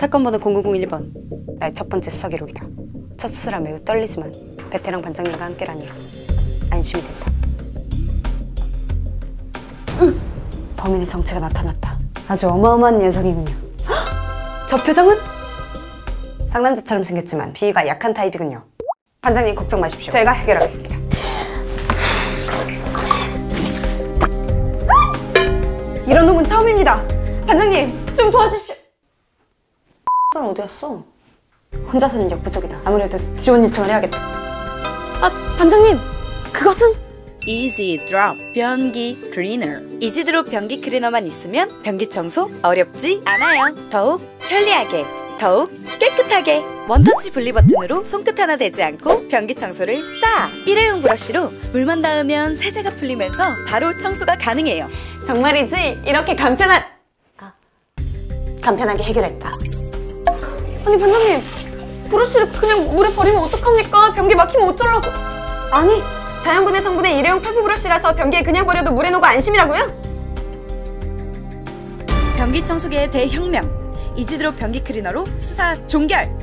사건 번호 0001번. 나의 첫 번째 수사 기록이다. 첫 수사라 매우 떨리지만 베테랑 반장님과 함께라니 안심이 된다. 응! 범인의 정체가 나타났다. 아주 어마어마한 녀석이군요. 헉! 저 표정은? 상남자처럼 생겼지만 비위가 약한 타입이군요. 반장님 걱정 마십시오. 제가 해결하겠습니다. 이런 놈은 처음입니다. 반장님 좀 도와주십시오. 넌 어디였어? 혼자서는 역부족이다. 아무래도 지원 요청을 해야겠다. 아, 반장님! 그것은? Easy Drop 변기 클리너 Easy Drop 변기 클리너만 있으면 변기 청소 어렵지 않아요 더욱 편리하게 더욱 깨끗하게 원터치 분리 버튼으로 손끝 하나 대지 않고 변기 청소를 싸 일회용 브러쉬로 물만 닿으면 세제가 풀리면서 바로 청소가 가능해요 정말이지? 이렇게 간편한... 아, 간편하게 해결했다. 아니, 반장님! 브러쉬를 그냥 물에 버리면 어떡합니까? 변기 막히면 어쩌려고... 아니, 자연분해 성분의 일회용 펄프 브러쉬라서 변기에 그냥 버려도 물에 녹아 안심이라고요? 변기 청소계의 대혁명 이지드롭 변기 클리너로 수사 종결